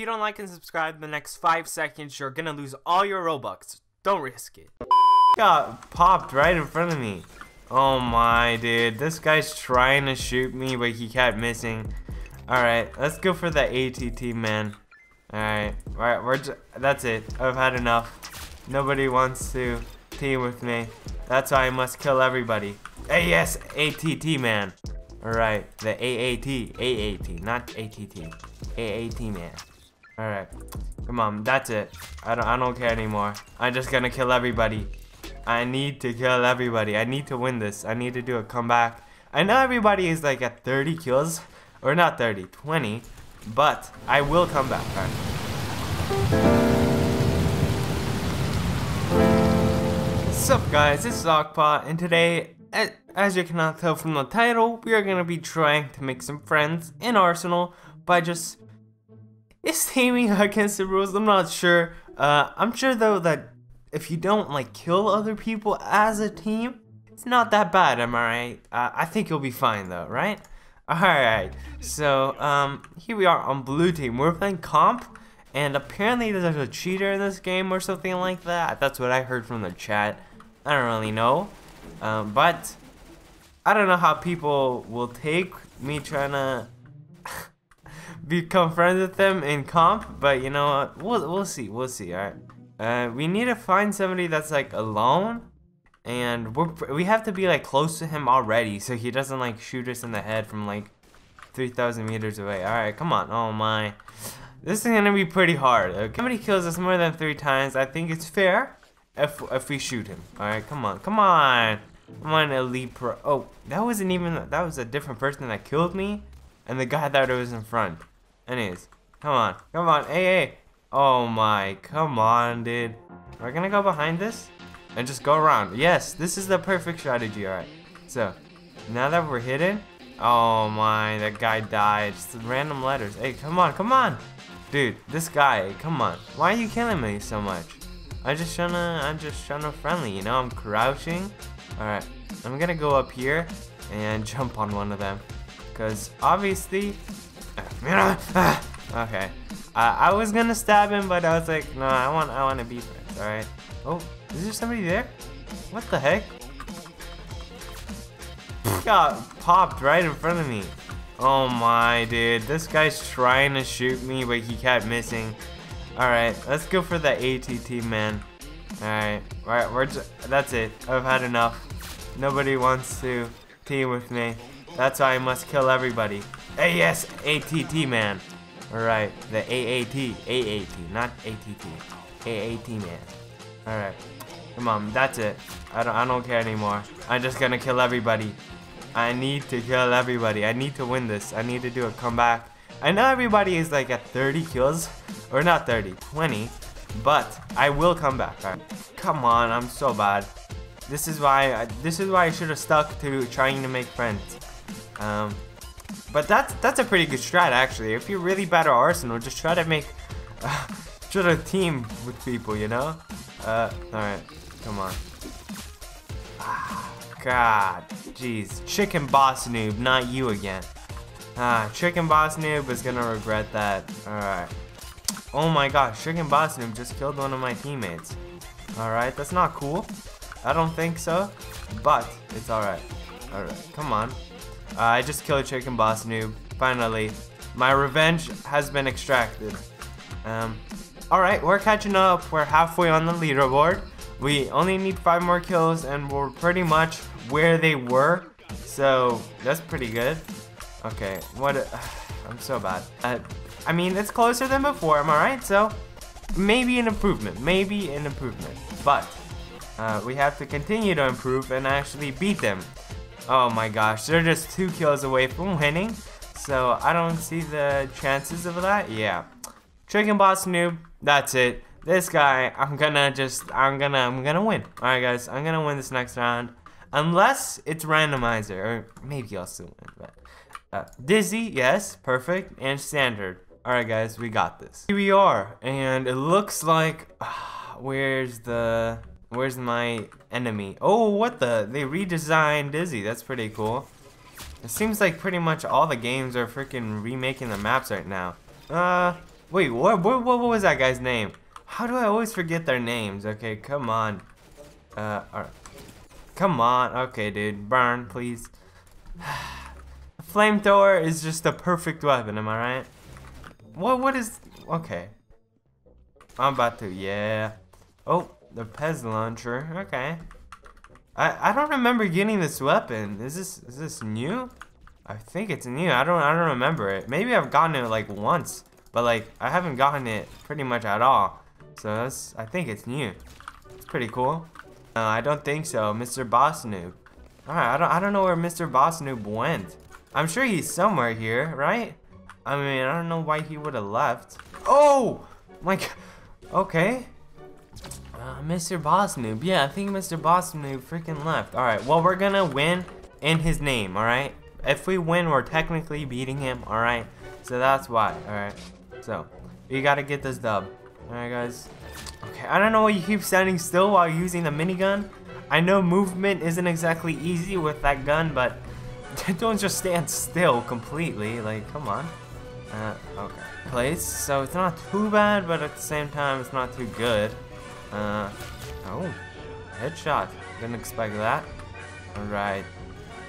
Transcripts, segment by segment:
you don't like and subscribe in the next 5 seconds, you're gonna lose all your Robux. Don't risk it. Got popped right in front of me. Oh my, dude. This guy's trying to shoot me, but he kept missing. Alright, let's go for the ATT, man. Alright, right, we're that's it. I've had enough. Nobody wants to team with me. That's why I must kill everybody. Hey, yes, ATT, man. Alright, the AAT, AAT, not ATT. AAT, man. Alright, come on, that's it. I don't, I don't care anymore. I'm just gonna kill everybody. I need to kill everybody. I need to win this. I need to do a comeback. I know everybody is like at 30 kills, or not 30, 20, but I will come back. What's up guys, it's Sakpot, and today, as you cannot tell from the title, we are going to be trying to make some friends in Arsenal by just is teaming against the rules. I'm not sure. Uh, I'm sure though that if you don't like kill other people as a team, it's not that bad, am I right? Uh, I think you'll be fine though, right? Alright, so um, here we are on blue team. We're playing comp, and apparently there's a cheater in this game or something like that. That's what I heard from the chat. I don't really know. Um, but I don't know how people will take me trying to become friends with them in comp, but you know what? We'll, we'll see. We'll see, alright? Uh, we need to find somebody that's like alone and we're, we have to be like close to him already so he doesn't like shoot us in the head from like 3,000 meters away. Alright, come on. Oh my. This is gonna be pretty hard. Okay? Somebody kills us more than three times, I think it's fair if, if we shoot him. Alright, come on. Come on. Come on, elite pro. Oh, that wasn't even, that was a different person that killed me. And the guy that was in front. Anyways, come on. Come on. Hey, hey. Oh my, come on, dude. We're gonna go behind this? and just go around. Yes, this is the perfect strategy, alright. So, now that we're hidden, oh my, that guy died. Just random letters. Hey, come on, come on. Dude, this guy, come on. Why are you killing me so much? I'm just trying to, I'm just trying to friendly, you know? I'm crouching. Alright, I'm gonna go up here and jump on one of them. Because obviously, okay. Uh, I was gonna stab him, but I was like, no, I want, I want to be friends. All right. Oh, is there somebody there? What the heck? Got popped right in front of me. Oh my, dude. This guy's trying to shoot me, but he kept missing. Alright, let's go for the ATT, man. Alright, right, we're just, that's it. I've had enough. Nobody wants to team with me. That's why I must kill everybody. Hey, yes, ATT, man. Alright, the AAT, AAT, not ATT. AAT, man. Alright. Come on, that's it. I don't I don't care anymore. I'm just gonna kill everybody. I need to kill everybody. I need to win this. I need to do a comeback. I know everybody is like at 30 kills. Or not 30, 20. But I will come back. Right? Come on, I'm so bad. This is why I, this is why I should have stuck to trying to make friends. Um, but that's that's a pretty good strat actually. If you're really bad at Arsenal, just try to make uh, try to team with people, you know. Uh, alright. Come on. Ah, God. Jeez. Chicken Boss Noob, not you again. Ah, Chicken Boss Noob is gonna regret that. Alright. Oh my gosh, Chicken Boss Noob just killed one of my teammates. Alright, that's not cool. I don't think so. But, it's alright. Alright, come on. Uh, I just killed a Chicken Boss Noob. Finally. My revenge has been extracted. Um, Alright, we're catching up. We're halfway on the leaderboard. We only need five more kills and we're pretty much where they were. So, that's pretty good. Okay, what? Uh, I'm so bad. Uh, I mean, it's closer than before, am I right? So, maybe an improvement. Maybe an improvement. But, uh, we have to continue to improve and actually beat them. Oh my gosh, they're just two kills away from winning. So, I don't see the chances of that. Yeah. Chicken Boss Noob, that's it. This guy, I'm gonna just, I'm gonna, I'm gonna win. Alright guys, I'm gonna win this next round. Unless it's randomizer, or maybe I'll still win, but. Uh, Dizzy, yes, perfect, and standard. Alright guys, we got this. Here we are, and it looks like, uh, where's the, where's my enemy? Oh, what the, they redesigned Dizzy, that's pretty cool. It seems like pretty much all the games are freaking remaking the maps right now. Uh, Wait, what, what, what was that guy's name? How do I always forget their names? Okay, come on. Uh, alright. Come on. Okay, dude. Burn, please. Flamethrower is just the perfect weapon, am I right? What, what is... Okay. I'm about to, yeah. Oh, the Pez launcher. Okay. I, I don't remember getting this weapon. Is this is this new? I think it's new. I don't I don't remember it. Maybe I've gotten it like once, but like I haven't gotten it pretty much at all. So that's I think it's new. It's pretty cool. Uh, I don't think so, Mr. Boss Noob. Alright, I don't I don't know where Mr. Boss Noob went. I'm sure he's somewhere here, right? I mean, I don't know why he would have left. Oh! My god. Okay. Uh, Mr. Boss Noob. Yeah, I think Mr. Boss Noob freaking left. Alright, well, we're gonna win in his name, alright? If we win, we're technically beating him, alright? So that's why, alright? So, we gotta get this dub. Alright, guys. Okay, I don't know why you keep standing still while using the minigun. I know movement isn't exactly easy with that gun, but don't just stand still completely. Like, come on. Uh, okay. Place. So it's not too bad, but at the same time, it's not too good. Uh, oh. Headshot. Didn't expect that. Alright.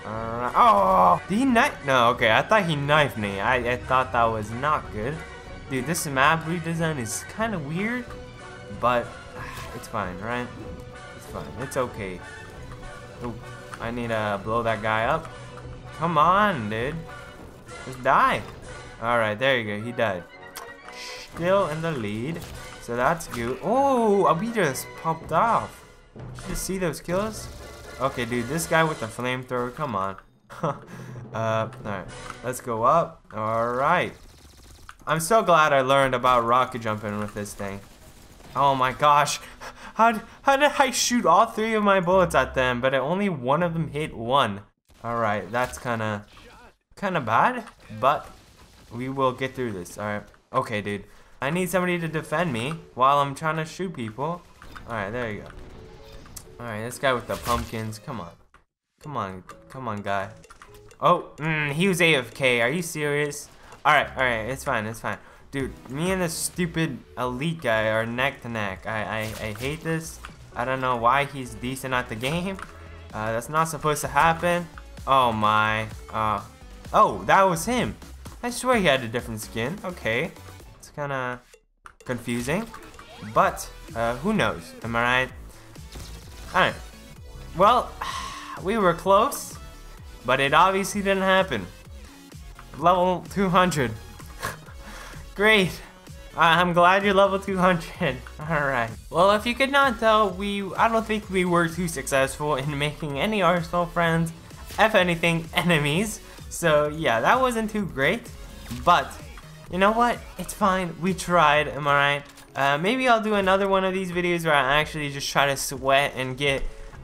Alright. Oh! Did he knife? No, okay. I thought he knifed me. I, I thought that was not good. Dude, this map redesign is kind of weird, but it's fine, right? It's fine. It's okay. Oh, I need to blow that guy up. Come on, dude. Just die. Alright, there you go. He died. Still in the lead. So that's good. Oh, Abi just popped off. Did you see those kills? Okay, dude, this guy with the flamethrower, come on. uh, alright. Let's go up. Alright. I'm so glad I learned about rocket jumping with this thing. Oh my gosh. How, how did I shoot all three of my bullets at them, but only one of them hit one? Alright, that's kind of kind of bad, but we will get through this, alright? Okay, dude. I need somebody to defend me while I'm trying to shoot people. Alright, there you go. Alright, this guy with the pumpkins. Come on. Come on. Come on, guy. Oh, mm, he was AFK. Are you serious? Alright, alright. It's fine. It's fine. Dude, me and this stupid elite guy are neck to neck. I, I, I hate this. I don't know why he's decent at the game. Uh, that's not supposed to happen. Oh my. Uh, oh, that was him. I swear he had a different skin. Okay. Kind of confusing. But, uh, who knows? Am I right? Alright. Well, we were close, but it obviously didn't happen. Level 200. Great. I'm glad you're level 200. Alright. Well, if you could not tell, we I don't think we were too successful in making any Arsenal friends. If anything, enemies. So yeah, that wasn't too great, but you know what? It's fine. We tried, am I right? Uh, maybe I'll do another one of these videos where I actually just try to sweat and get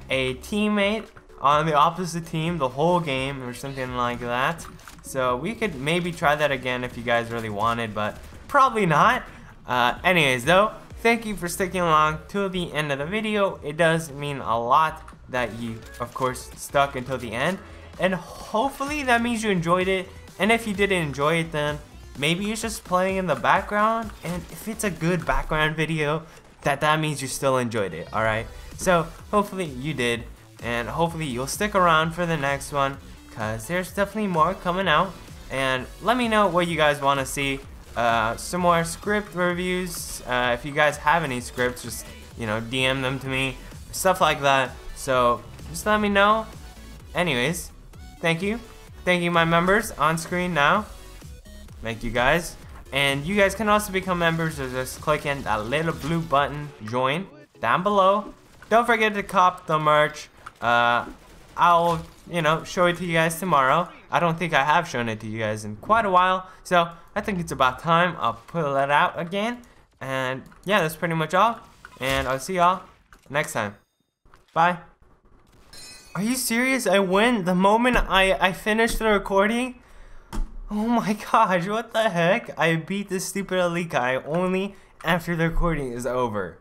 a teammate on the opposite team the whole game or something like that. So we could maybe try that again if you guys really wanted, but probably not. Uh, anyways though, thank you for sticking along to the end of the video. It does mean a lot that you, of course, stuck until the end and hopefully that means you enjoyed it and if you didn't enjoy it then maybe it's just playing in the background and if it's a good background video that that means you still enjoyed it alright so hopefully you did and hopefully you'll stick around for the next one because there's definitely more coming out and let me know what you guys want to see uh, some more script reviews uh, if you guys have any scripts just you know DM them to me stuff like that so just let me know anyways Thank you. Thank you, my members on screen now. Thank you, guys. And you guys can also become members by just clicking that little blue button, join, down below. Don't forget to cop the merch. Uh, I'll, you know, show it to you guys tomorrow. I don't think I have shown it to you guys in quite a while. So, I think it's about time I'll pull that out again. And, yeah, that's pretty much all. And I'll see y'all next time. Bye. Are you serious? I win the moment I, I finished the recording? Oh my gosh, what the heck? I beat this stupid elite guy only after the recording is over.